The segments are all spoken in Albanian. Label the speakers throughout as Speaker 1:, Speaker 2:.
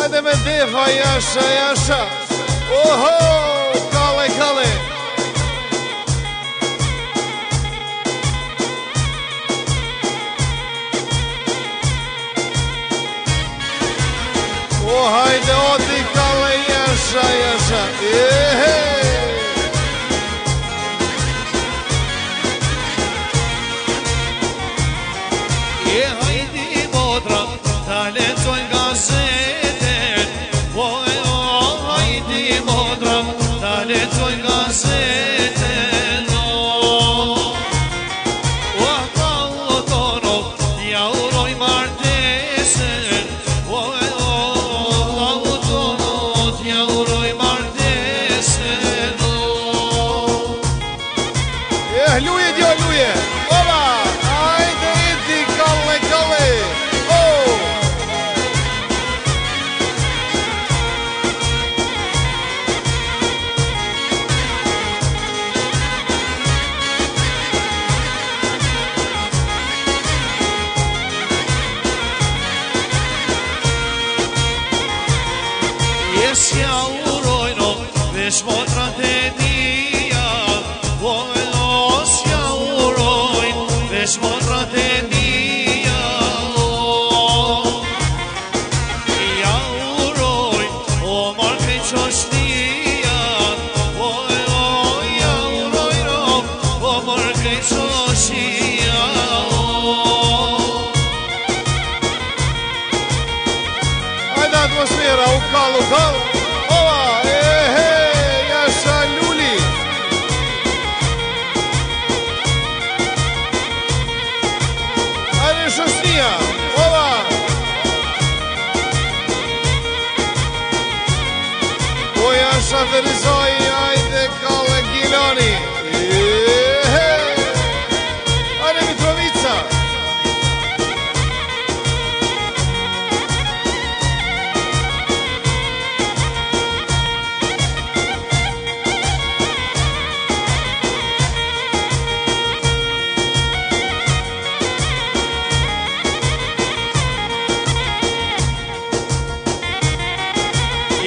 Speaker 1: Hajde me defa, jasha, jasha Oho, kale, kale O, oh, hajde, odi, kale, jasha, jasha Jehe Jehe, hajde, motra, tale program Ta lecoj nga sete no U ahta u toro Ja uroj martesen U ahta u toro Ja uroj martesen no E hluje, djo hluje E Shqia urojno Dhe shmotra të dhia Vojno Shqia urojno Dhe shmotra të dhia Shqia urojno O marë të qoshtia Vojno Shqia urojno O marë të atmosfera u kalu kalu Ova, e he, jasha luli Ali shosnija, ova O jasha verizoje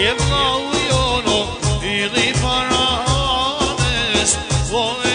Speaker 1: Եվ զավույոնով իրի պարանես, ով